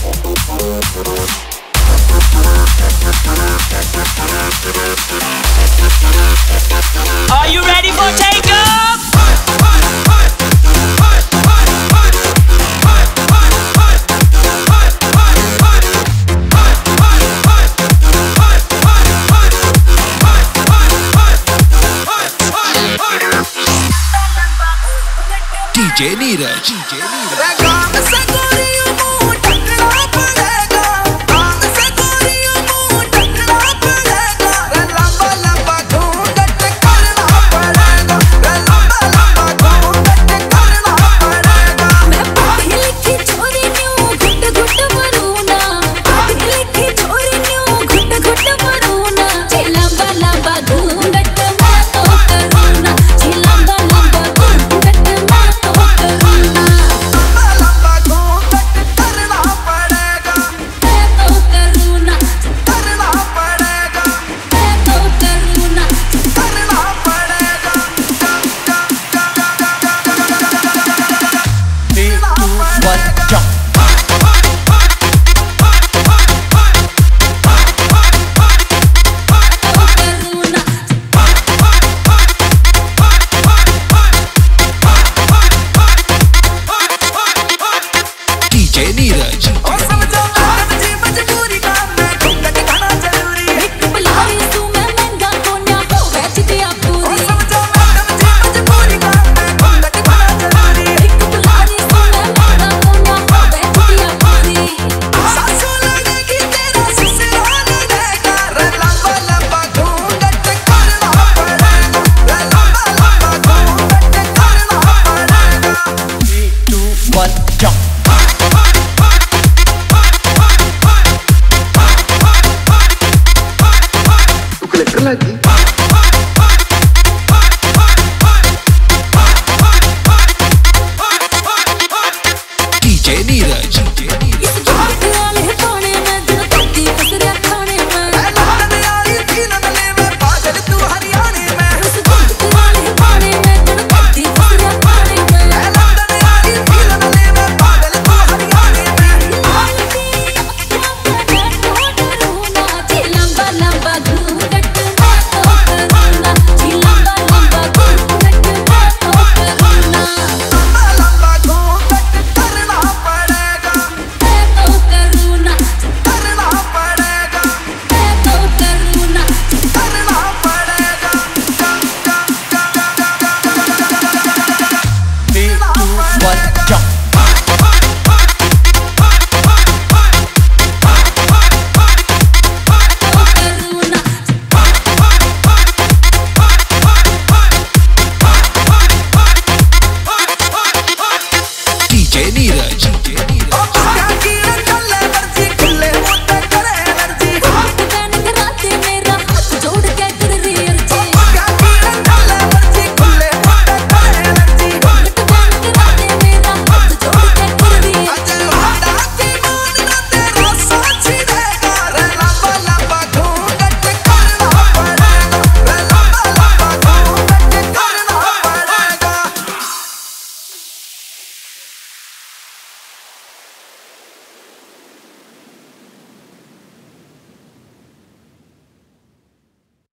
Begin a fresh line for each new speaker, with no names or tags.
Are you ready for takeoff?
DJ Neeraj. DJ Neeraj.